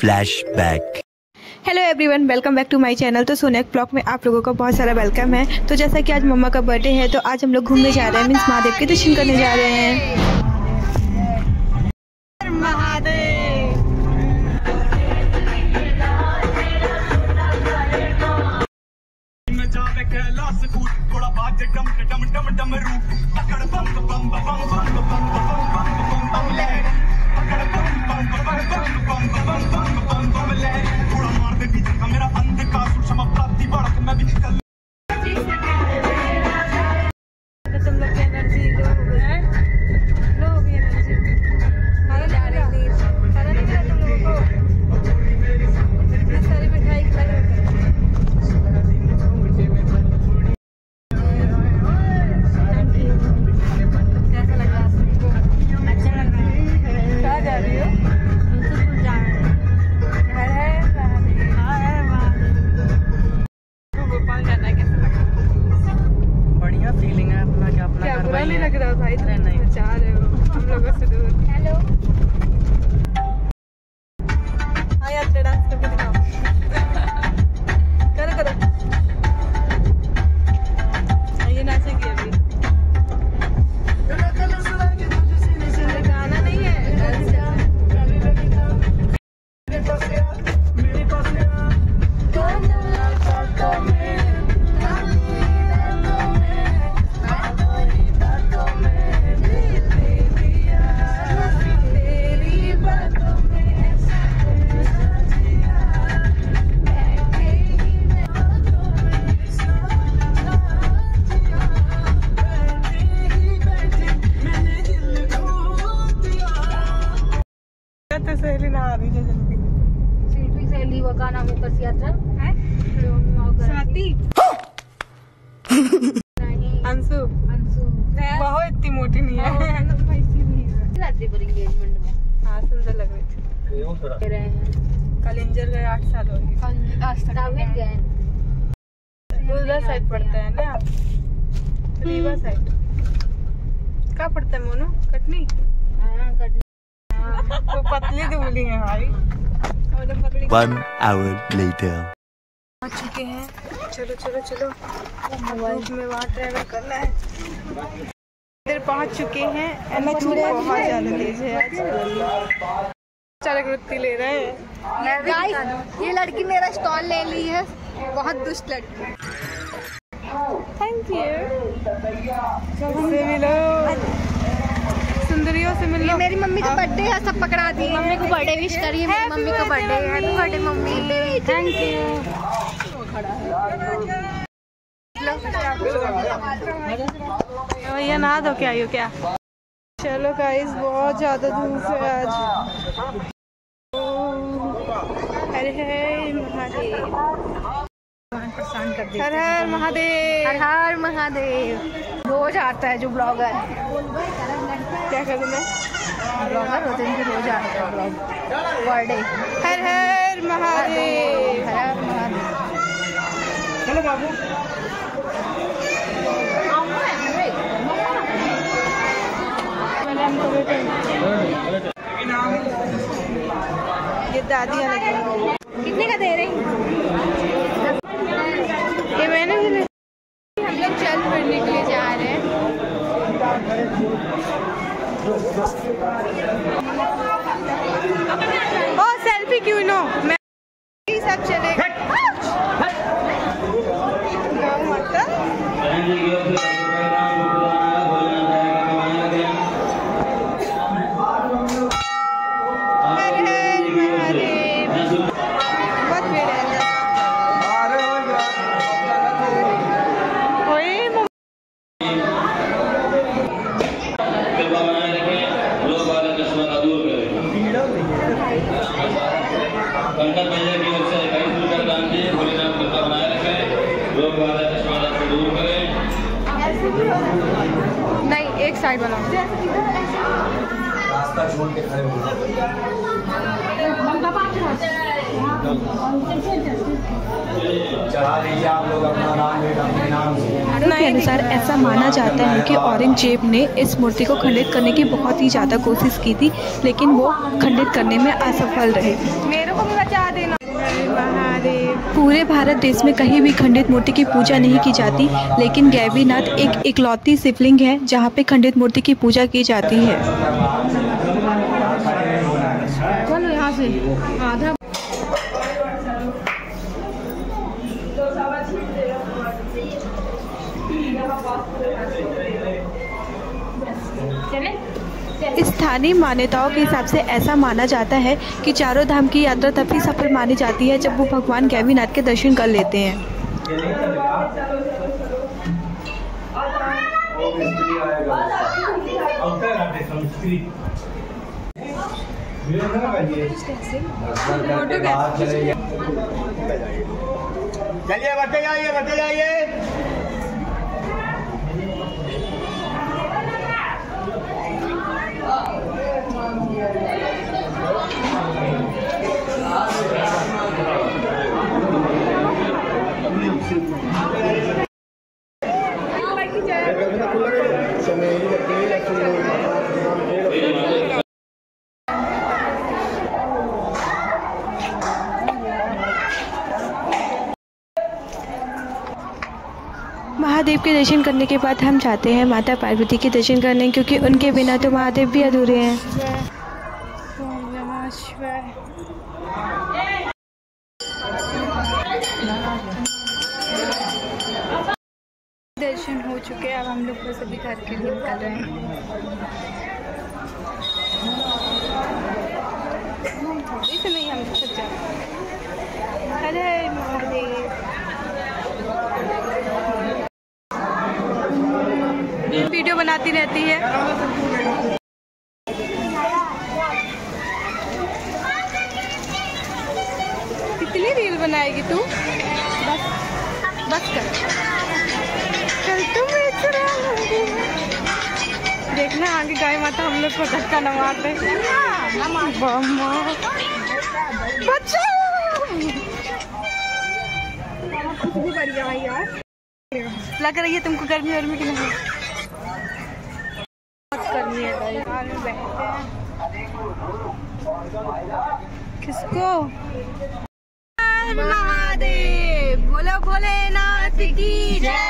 Flashback. Hello everyone welcome back to my channel तो सोनेक blog में आप लोगों का बहुत सारा वेलकम है। तो जैसा कि आज मम्मा का बर्थडे है तो आज हम लोग घूमने जा रहे हैं, मीन्स महादेव के दर्शन करने जा रहे हैं। सहेली ना आ रही है जल्दी सीटी सहेली वो का नाम है? बस यात्रा है स्वाति। अंशु। अंशु। बहुत इतनी मोटी नहीं है। रात्रि पर एंगेजमेंट में? हाँ सुंदर लग रही थी। रहे हैं। कल इंजर गए आठ साल हो गए। उधर साइड पड़ता है ना? रीवा साइड। क्या पड़ता है मोनू? कटनी? कट वो पतली दूली है भाई। One hour later. पहुँच चुके हैं। चलो चलो चलो। धूप में वहाँ ट्रैवल करना है। इधर पहुँच चुके हैं। एंड धूप बहुत ज़्यादा तेज है। चारक ले रहे हैं। गाइस ये लड़की मेरा स्टॉल ले ली है। बहुत दुष्ट लड़की। थैंक यू मिलो। सुंदरियों से मिलो मेरी मम्मी का बर्थडे है सब पकड़ा दी मम्मी को बर्थडे विश करिए मेरी मम्मी का बर्थडे है। Happy birthday mummy thank you भैया नहा दो क्या हो क्या? चलो गाइस बहुत ज़्यादा धूप है आज। हर हर महादेव। हर हर महादेव। हर हर महादेव। रोज आता है जो ब्लॉगर। क्या कहूँ मैं ब्लॉगर होते हैं जो रोज आता है ब्लॉग। पर डे हर हर महादेव। हर हर महादेव। बाबू। ये दादियाँ कितने का दे रही? Oh, selfie, ¿qué uno? भैया की ओर से इक्कीस रुपये दान दिए भोलेनाथ कृपा बनाए रखें। लोग वाले कस्टमर को दूर करें। नहीं एक साइड बनाओ। रास्ता छोड़ के खड़े हो चढ़ा लीजिए आप लोग अपना नाम भी अपने नाम से। के अनुसार ऐसा माना जाता है कि औरंगज़ेब ने इस मूर्ति को खंडित करने की बहुत ही ज़्यादा कोशिश की थी लेकिन वो खंडित करने में असफल रहे। मेरे को भी बचा देना। पूरे भारत देश में कहीं भी खंडित मूर्ति की पूजा नहीं की जाती लेकिन गैवीनाथ एक इकलौती शिवलिंग है जहाँ पे खंडित मूर्ति की पूजा की जाती है चलो यहाँ से आधा चले स्थानीय मान्यताओं के हिसाब से ऐसा माना जाता है कि चारों धाम की यात्रा तभी सफल मानी जाती है जब वो भगवान गैवीनाथ के दर्शन कर लेते हैं। चलिए बढ़ते जाइए बढ़ते जाइए। महादेव के दर्शन करने के बाद हम जाते हैं माता पार्वती के दर्शन करने, क्योंकि उनके बिना तो महादेव भी अधूरे हैं। दर्शन हो चुके हैं, अब हम लोग बस अभी घर के लिए निकल रहे हैं। इसे नहीं हम सब जा हरे महादेव वीडियो बनाती रहती है। कितनी रील बनाएगी तू? बस बस कर। कल तुम। देखना, आगे गाय माता हम लोग को धक्का न मार यार लग रही है तुमको गर्मी वर्मी की नहीं। किसको? महादेव। बोलो भोलेनाथ की जय।